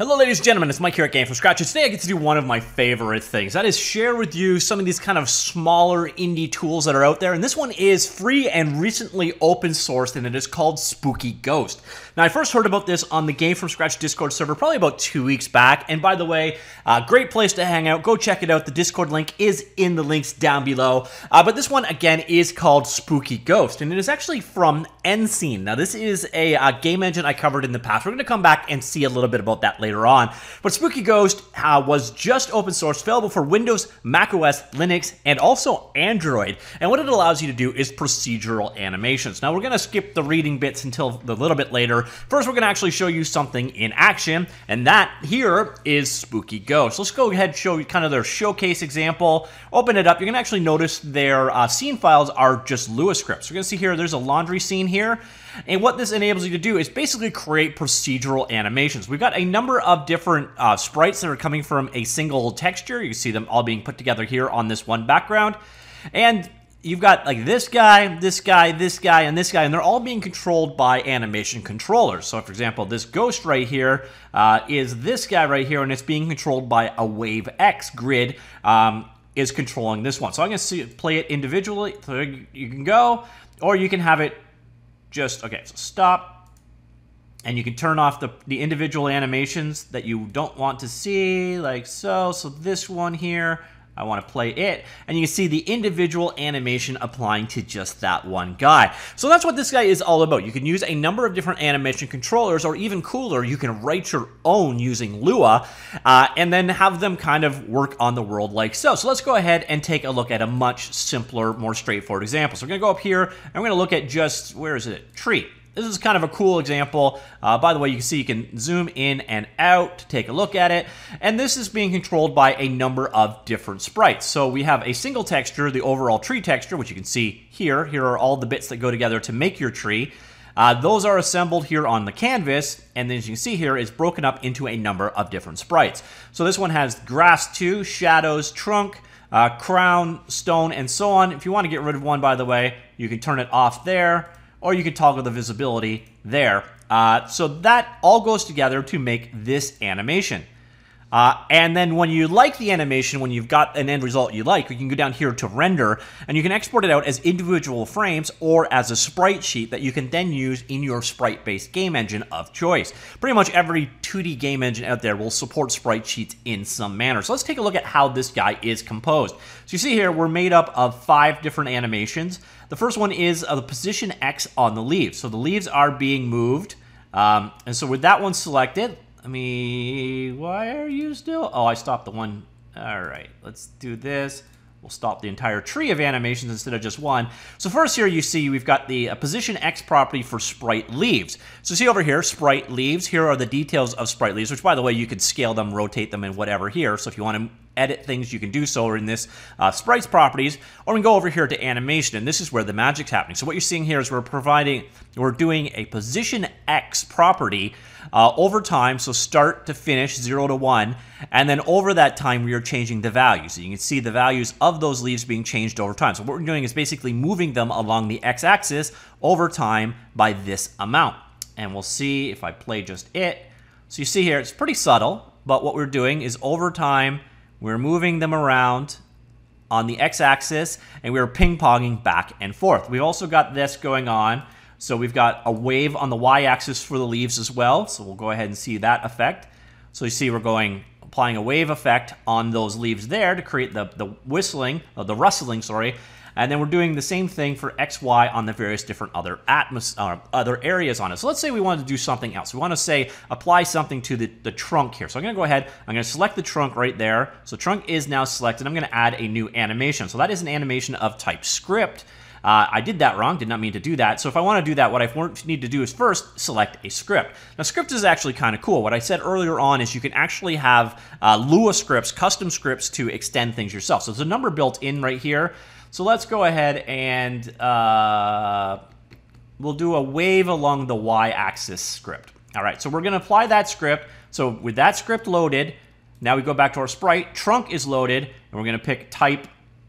Hello ladies and gentlemen, it's Mike here at Game From Scratch, and today I get to do one of my favorite things. That is share with you some of these kind of smaller indie tools that are out there, and this one is free and recently open sourced, and it is called Spooky Ghost. Now I first heard about this on the Game From Scratch Discord server probably about two weeks back, and by the way, uh, great place to hang out, go check it out, the Discord link is in the links down below. Uh, but this one again is called Spooky Ghost, and it is actually from nCine. Now this is a uh, game engine I covered in the past, we're going to come back and see a little bit about that later later on. But Spooky Ghost uh, was just open source, available for Windows, macOS, Linux, and also Android. And what it allows you to do is procedural animations. Now we're going to skip the reading bits until a little bit later. First, we're going to actually show you something in action, and that here is Spooky Ghost. Let's go ahead and show you kind of their showcase example. Open it up. You're going to actually notice their uh, scene files are just Lua scripts. We're going to see here, there's a laundry scene here. And what this enables you to do is basically create procedural animations. We've got a number of different uh, sprites that are coming from a single texture. You see them all being put together here on this one background. And you've got like this guy, this guy, this guy, and this guy, and they're all being controlled by animation controllers. So, for example, this ghost right here uh, is this guy right here, and it's being controlled by a Wave X grid. Um, is controlling this one. So I'm going to play it individually. So you can go, or you can have it just, okay, so stop. And you can turn off the, the individual animations that you don't want to see, like so. So this one here, I want to play it, and you can see the individual animation applying to just that one guy. So that's what this guy is all about. You can use a number of different animation controllers, or even cooler, you can write your own using Lua, uh, and then have them kind of work on the world like so. So let's go ahead and take a look at a much simpler, more straightforward example. So we're going to go up here, and we're going to look at just, where is it, tree. This is kind of a cool example. Uh, by the way, you can see you can zoom in and out to take a look at it. And this is being controlled by a number of different sprites. So we have a single texture, the overall tree texture, which you can see here. Here are all the bits that go together to make your tree. Uh, those are assembled here on the canvas, and then as you can see here, it's broken up into a number of different sprites. So this one has grass 2, shadows, trunk, uh, crown, stone, and so on. If you want to get rid of one, by the way, you can turn it off there or you can toggle the visibility there. Uh, so that all goes together to make this animation. Uh, and then when you like the animation, when you've got an end result you like, you can go down here to render, and you can export it out as individual frames or as a sprite sheet that you can then use in your sprite-based game engine of choice. Pretty much every 2D game engine out there will support sprite sheets in some manner. So let's take a look at how this guy is composed. So you see here, we're made up of five different animations. The first one is uh, the position X on the leaves. So the leaves are being moved. Um, and so with that one selected, I mean, why are you still? Oh, I stopped the one. All right, let's do this. We'll stop the entire tree of animations instead of just one. So first here you see we've got the uh, position X property for sprite leaves. So see over here, sprite leaves. Here are the details of sprite leaves, which by the way, you could scale them, rotate them, and whatever here. So if you want to edit things, you can do so in this uh, sprites properties, or we can go over here to animation, and this is where the magic's happening. So what you're seeing here is we're providing, we're doing a position X property uh, over time, so start to finish, 0 to 1, and then over that time we are changing the values. So you can see the values of those leaves being changed over time. So what we're doing is basically moving them along the x-axis over time by this amount. And we'll see if I play just it. So you see here, it's pretty subtle, but what we're doing is over time, we're moving them around on the x-axis, and we're ping-ponging back and forth. We've also got this going on so we've got a wave on the y-axis for the leaves as well. So we'll go ahead and see that effect. So you see we're going applying a wave effect on those leaves there to create the, the whistling, uh, the rustling, sorry. And then we're doing the same thing for XY on the various different other atmos uh, other areas on it. So let's say we want to do something else. We want to say apply something to the, the trunk here. So I'm going to go ahead, I'm going to select the trunk right there. So trunk is now selected. I'm going to add a new animation. So that is an animation of type script. Uh, I did that wrong, did not mean to do that. So if I want to do that, what I need to do is first select a script. Now script is actually kind of cool. What I said earlier on is you can actually have uh, Lua scripts, custom scripts to extend things yourself. So there's a number built in right here. So let's go ahead and uh, we'll do a wave along the y-axis script. All right, so we're going to apply that script. So with that script loaded, now we go back to our sprite. Trunk is loaded, and we're going to pick type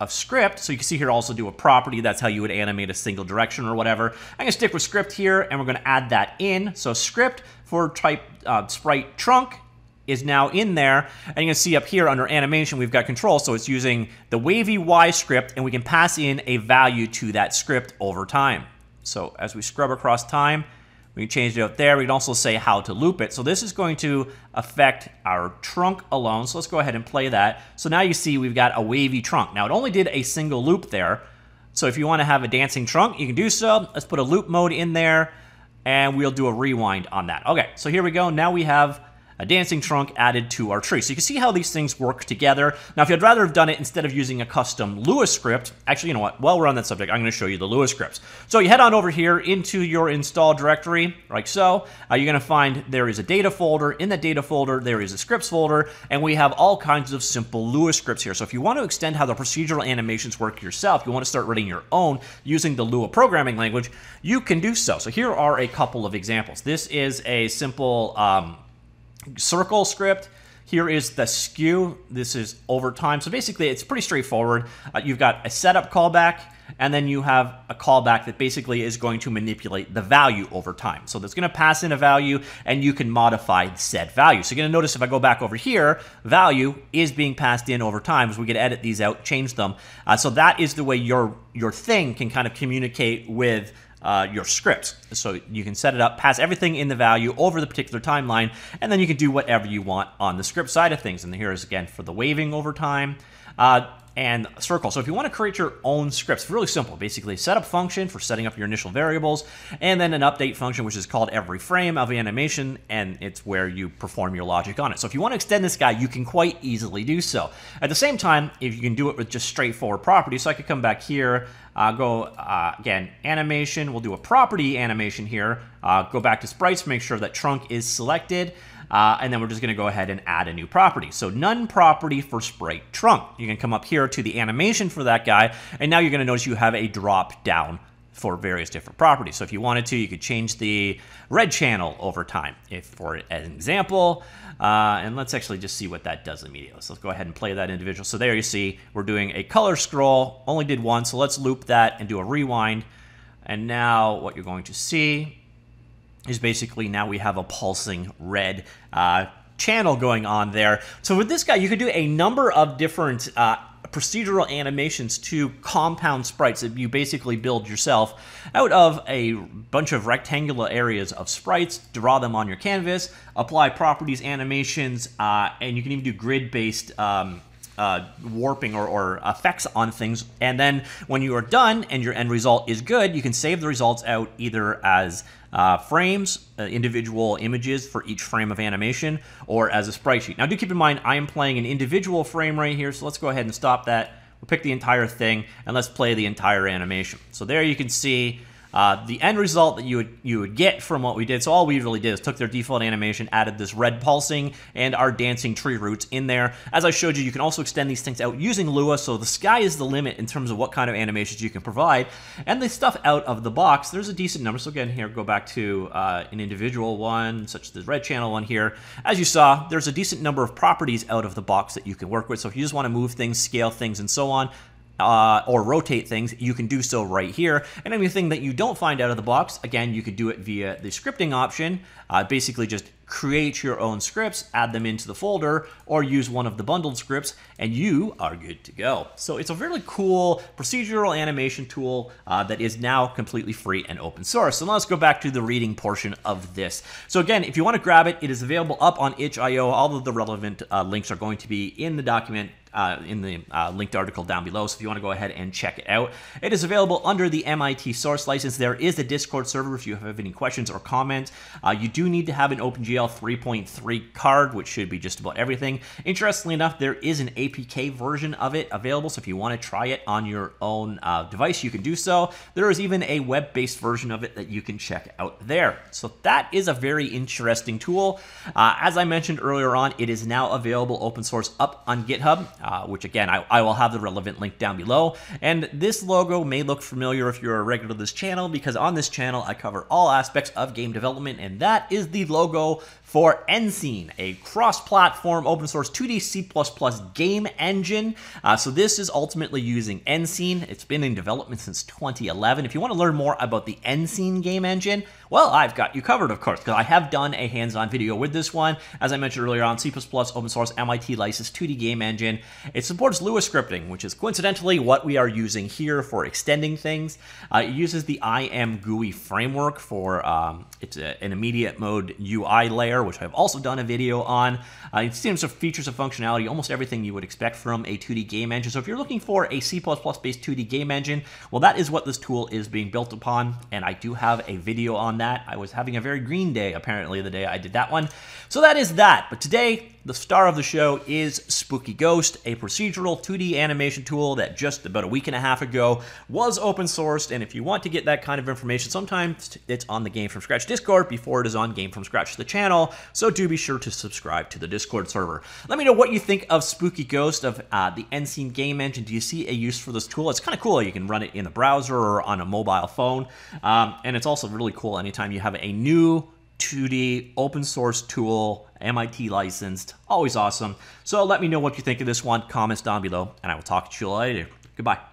of script. So you can see here also do a property. That's how you would animate a single direction or whatever. I'm to stick with script here, and we're going to add that in. So script for type uh, sprite trunk is now in there. And you can see up here under animation, we've got control. So it's using the wavy Y script, and we can pass in a value to that script over time. So as we scrub across time, we can change it up there. We can also say how to loop it. So this is going to affect our trunk alone. So let's go ahead and play that. So now you see we've got a wavy trunk. Now it only did a single loop there. So if you want to have a dancing trunk, you can do so. Let's put a loop mode in there and we'll do a rewind on that. Okay, so here we go. Now we have a dancing trunk added to our tree. So you can see how these things work together. Now, if you'd rather have done it instead of using a custom Lua script, actually, you know what? While we're on that subject, I'm going to show you the Lua scripts. So you head on over here into your install directory, like so. Uh, you're going to find there is a data folder. In the data folder, there is a scripts folder, and we have all kinds of simple Lua scripts here. So if you want to extend how the procedural animations work yourself, you want to start writing your own using the Lua programming language, you can do so. So here are a couple of examples. This is a simple um, circle script. Here is the skew. This is over time. So basically, it's pretty straightforward. Uh, you've got a setup callback, and then you have a callback that basically is going to manipulate the value over time. So that's going to pass in a value, and you can modify said value. So you're going to notice if I go back over here, value is being passed in over time. So we can edit these out, change them. Uh, so that is the way your your thing can kind of communicate with uh, your script. So you can set it up, pass everything in the value over the particular timeline, and then you can do whatever you want on the script side of things. And here is again for the waving over time. Uh, and circle. So if you want to create your own scripts, really simple. Basically, setup function for setting up your initial variables, and then an update function, which is called every frame of the animation, and it's where you perform your logic on it. So if you want to extend this guy, you can quite easily do so. At the same time, if you can do it with just straightforward properties, so I could come back here, uh, go, uh, again, animation, we'll do a property animation here, uh, go back to sprites, make sure that trunk is selected, uh, and then we're just going to go ahead and add a new property. So none property for sprite trunk. You can come up here to the animation for that guy, and now you're going to notice you have a drop down for various different properties. So if you wanted to, you could change the red channel over time. If for an example, uh, and let's actually just see what that does immediately. So let's go ahead and play that individual. So there you see, we're doing a color scroll, only did one. So let's loop that and do a rewind. And now what you're going to see is basically now we have a pulsing red uh, channel going on there. So with this guy, you could do a number of different uh, procedural animations to compound sprites that you basically build yourself out of a bunch of rectangular areas of sprites, draw them on your canvas, apply properties, animations, uh, and you can even do grid-based um, uh, warping or, or, effects on things. And then when you are done and your end result is good, you can save the results out either as uh, frames, uh, individual images for each frame of animation, or as a sprite sheet. Now do keep in mind, I am playing an individual frame right here, so let's go ahead and stop that. We'll pick the entire thing, and let's play the entire animation. So there you can see uh, the end result that you would you would get from what we did, so all we really did is took their default animation, added this red pulsing and our dancing tree roots in there. As I showed you, you can also extend these things out using Lua, so the sky is the limit in terms of what kind of animations you can provide. And the stuff out of the box, there's a decent number. So again, here, go back to uh, an individual one, such as the red channel one here. As you saw, there's a decent number of properties out of the box that you can work with. So if you just want to move things, scale things, and so on, uh, or rotate things, you can do so right here. And anything that you don't find out of the box, again, you could do it via the scripting option. Uh, basically just create your own scripts, add them into the folder, or use one of the bundled scripts, and you are good to go. So it's a really cool procedural animation tool uh, that is now completely free and open source. So let's go back to the reading portion of this. So again, if you want to grab it, it is available up on itch.io. All of the relevant uh, links are going to be in the document uh, in the uh, linked article down below. So if you want to go ahead and check it out, it is available under the MIT source license. There is a Discord server if you have any questions or comments. Uh, you do need to have an OpenGL 3.3 card, which should be just about everything. Interestingly enough, there is an APK version of it available. So if you want to try it on your own uh, device, you can do so. There is even a web-based version of it that you can check out there. So that is a very interesting tool. Uh, as I mentioned earlier on, it is now available open source up on GitHub uh, which again, I, I, will have the relevant link down below. And this logo may look familiar if you're a regular to this channel, because on this channel, I cover all aspects of game development, and that is the logo for nCine, a cross-platform open source 2D C++ game engine. Uh, so this is ultimately using nCine. It's been in development since 2011. If you want to learn more about the nCine game engine, well, I've got you covered, of course, because I have done a hands-on video with this one. As I mentioned earlier on, C++ open source MIT licensed 2D game engine. It supports Lua scripting, which is coincidentally what we are using here for extending things. Uh, it uses the IMGUI framework for um, it's a, an immediate mode UI layer, which I've also done a video on. Uh, it seems of features of functionality, almost everything you would expect from a 2D game engine. So if you're looking for a C++ based 2D game engine, well, that is what this tool is being built upon, and I do have a video on that. I was having a very green day, apparently, the day I did that one. So that is that. But today, the star of the show is Spooky Ghost, a procedural 2D animation tool that just about a week and a half ago was open sourced. And if you want to get that kind of information, sometimes it's on the Game From Scratch Discord before it is on Game From Scratch, the channel. So do be sure to subscribe to the Discord server. Let me know what you think of Spooky Ghost, of uh, the nCine game engine. Do you see a use for this tool? It's kind of cool. You can run it in the browser or on a mobile phone. Um, and it's also really cool anytime you have a new 2D open source tool, MIT licensed, always awesome. So let me know what you think of this one, comments down below, and I will talk to you later. Goodbye.